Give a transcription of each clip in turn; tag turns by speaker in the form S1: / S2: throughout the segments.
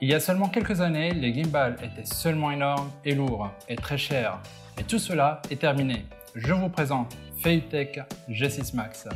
S1: Il y a seulement quelques années, les gimbals étaient seulement énormes et lourds et très chers. Et tout cela est terminé. Je vous présente Feutech G6 Max.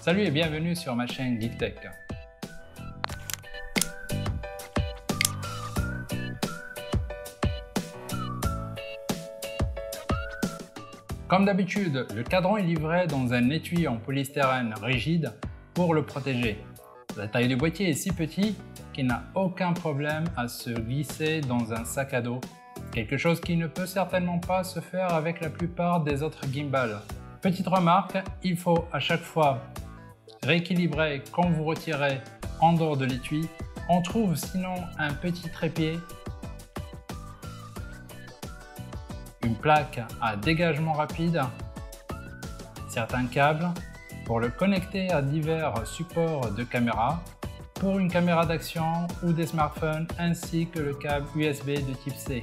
S1: Salut et bienvenue sur ma chaîne GeekTech. Comme d'habitude, le cadran est livré dans un étui en polystyrène rigide pour le protéger. La taille du boîtier est si petite n'a aucun problème à se glisser dans un sac à dos, quelque chose qui ne peut certainement pas se faire avec la plupart des autres gimbals. Petite remarque, il faut à chaque fois rééquilibrer quand vous retirez en dehors de l'étui. On trouve sinon un petit trépied une plaque à dégagement rapide, certains câbles pour le connecter à divers supports de caméra, pour une caméra d'action ou des smartphones ainsi que le câble USB de type C.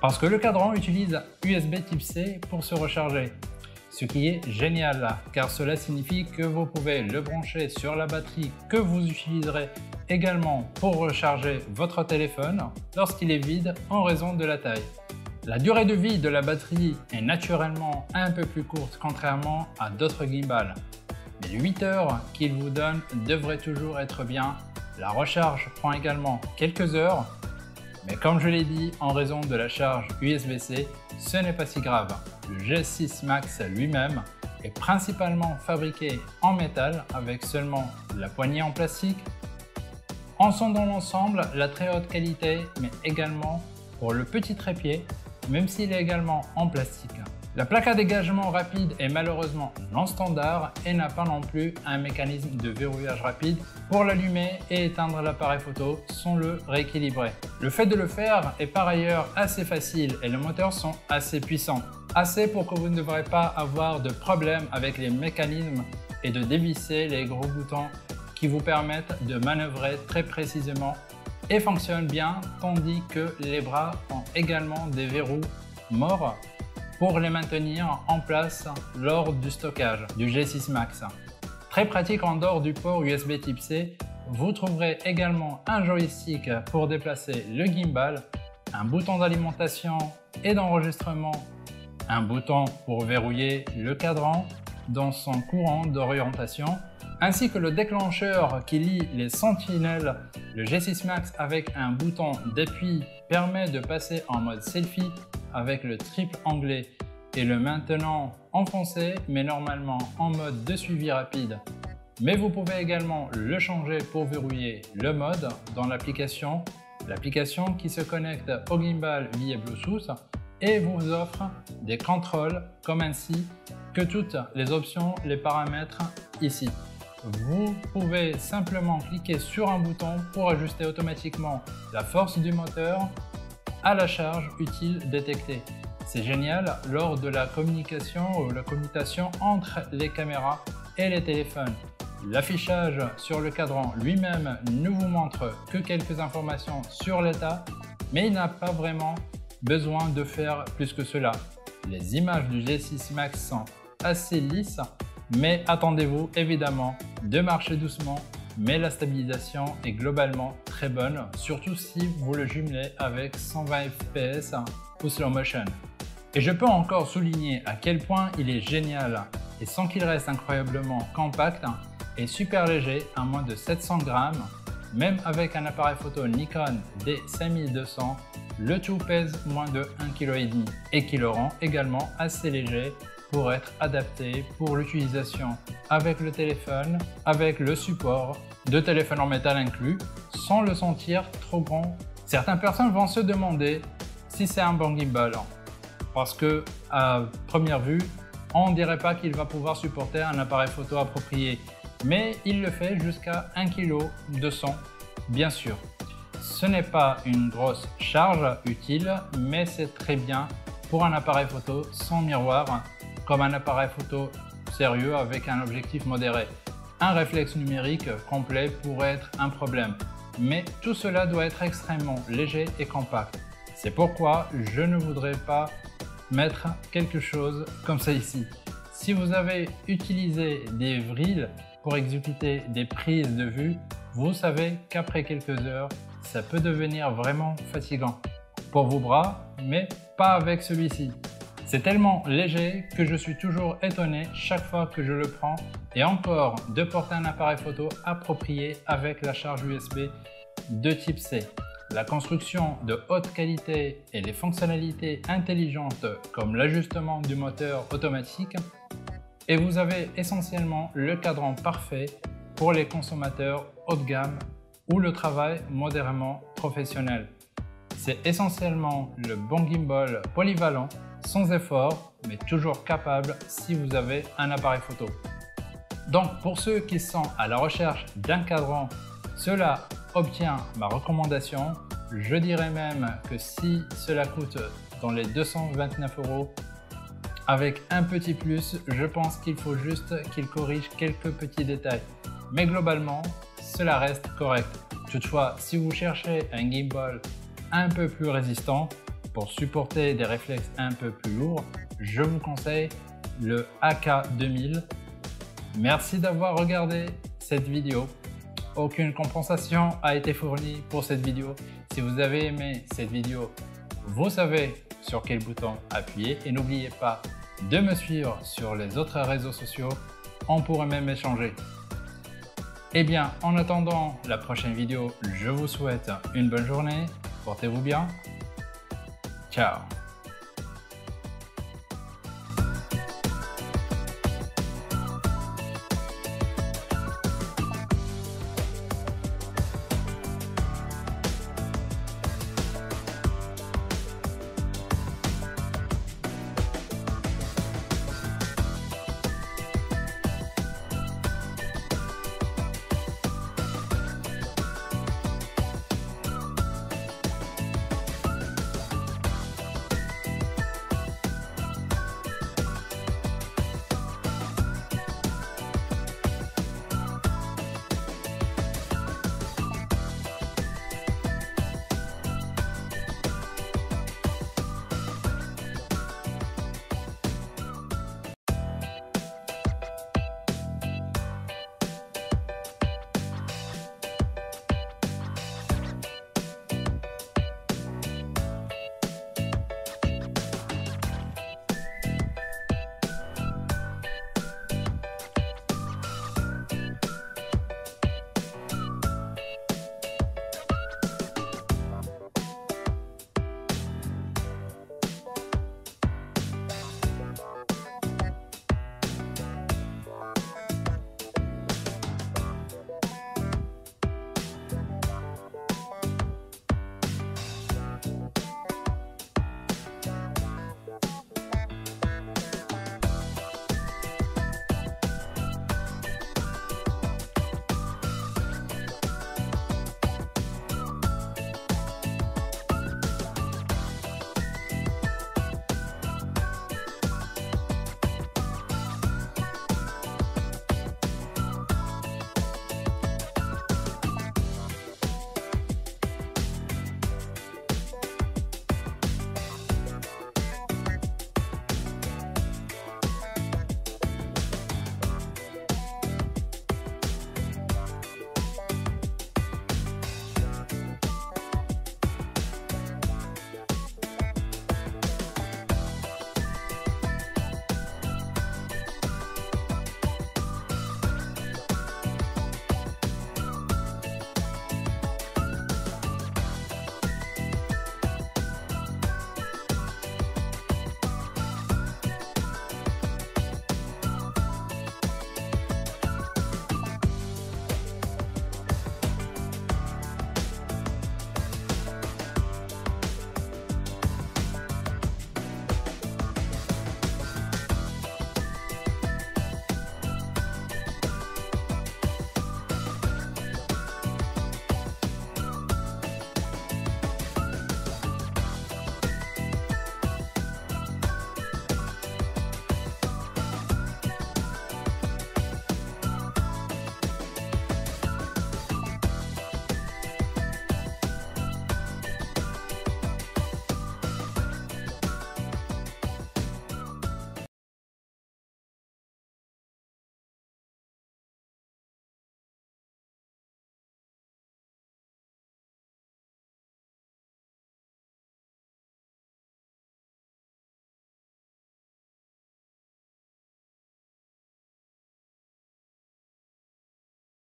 S1: Parce que le cadran utilise USB type C pour se recharger, ce qui est génial car cela signifie que vous pouvez le brancher sur la batterie que vous utiliserez également pour recharger votre téléphone lorsqu'il est vide en raison de la taille. La durée de vie de la batterie est naturellement un peu plus courte contrairement à d'autres gimbals. Les 8 heures qu'il vous donne devraient toujours être bien. La recharge prend également quelques heures, mais comme je l'ai dit, en raison de la charge USB-C, ce n'est pas si grave. Le G6 Max lui-même est principalement fabriqué en métal avec seulement la poignée en plastique. En son dans l'ensemble, la très haute qualité, mais également pour le petit trépied, même s'il est également en plastique. La plaque à dégagement rapide est malheureusement non standard et n'a pas non plus un mécanisme de verrouillage rapide pour l'allumer et éteindre l'appareil photo sans le rééquilibrer. Le fait de le faire est par ailleurs assez facile et les moteurs sont assez puissants. Assez pour que vous ne devrez pas avoir de problème avec les mécanismes et de dévisser les gros boutons qui vous permettent de manœuvrer très précisément et fonctionne bien tandis que les bras ont également des verrous morts pour les maintenir en place lors du stockage du G6 Max. Très pratique en dehors du port USB type C, vous trouverez également un joystick pour déplacer le gimbal, un bouton d'alimentation et d'enregistrement, un bouton pour verrouiller le cadran dans son courant d'orientation ainsi que le déclencheur qui lie les sentinelles. Le G6 Max avec un bouton d'appui permet de passer en mode selfie avec le triple anglais et le maintenant enfoncé mais normalement en mode de suivi rapide. Mais vous pouvez également le changer pour verrouiller le mode dans l'application, l'application qui se connecte au gimbal via Bluetooth et vous offre des contrôles comme ainsi que toutes les options, les paramètres ici vous pouvez simplement cliquer sur un bouton pour ajuster automatiquement la force du moteur à la charge utile détectée. C'est génial lors de la communication ou la commutation entre les caméras et les téléphones. L'affichage sur le cadran lui-même ne vous montre que quelques informations sur l'état, mais il n'a pas vraiment besoin de faire plus que cela. Les images du G6 Max sont assez lisses mais attendez-vous évidemment de marcher doucement, mais la stabilisation est globalement très bonne, surtout si vous le jumelez avec 120 fps ou slow motion. Et je peux encore souligner à quel point il est génial et sans qu'il reste incroyablement compact et super léger à moins de 700 grammes, même avec un appareil photo Nikon D5200, le tout pèse moins de 1,5 kg et qui le rend également assez léger pour être adapté pour l'utilisation avec le téléphone, avec le support de téléphone en métal inclus, sans le sentir trop grand. Certaines personnes vont se demander si c'est un bon gimbal, parce que à première vue, on ne dirait pas qu'il va pouvoir supporter un appareil photo approprié, mais il le fait jusqu'à 1 kg de son, bien sûr. Ce n'est pas une grosse charge utile, mais c'est très bien pour un appareil photo sans miroir comme un appareil photo sérieux avec un objectif modéré. Un réflexe numérique complet pourrait être un problème, mais tout cela doit être extrêmement léger et compact. C'est pourquoi je ne voudrais pas mettre quelque chose comme ça ici. Si vous avez utilisé des vrilles pour exécuter des prises de vue, vous savez qu'après quelques heures, ça peut devenir vraiment fatigant. Pour vos bras, mais pas avec celui-ci. C'est tellement léger que je suis toujours étonné chaque fois que je le prends et encore de porter un appareil photo approprié avec la charge USB de type C. La construction de haute qualité et les fonctionnalités intelligentes comme l'ajustement du moteur automatique et vous avez essentiellement le cadran parfait pour les consommateurs haut de gamme ou le travail modérément professionnel. C'est essentiellement le bon gimbal polyvalent sans effort, mais toujours capable si vous avez un appareil photo. Donc pour ceux qui sont à la recherche d'un cadran, cela obtient ma recommandation. Je dirais même que si cela coûte dans les 229 euros, avec un petit plus, je pense qu'il faut juste qu'il corrige quelques petits détails. Mais globalement, cela reste correct. Toutefois, si vous cherchez un gimbal un peu plus résistant, pour supporter des réflexes un peu plus lourds, je vous conseille le AK2000. Merci d'avoir regardé cette vidéo. Aucune compensation a été fournie pour cette vidéo. Si vous avez aimé cette vidéo, vous savez sur quel bouton appuyer et n'oubliez pas de me suivre sur les autres réseaux sociaux. On pourrait même échanger. Eh bien, en attendant la prochaine vidéo, je vous souhaite une bonne journée. Portez-vous bien Ciao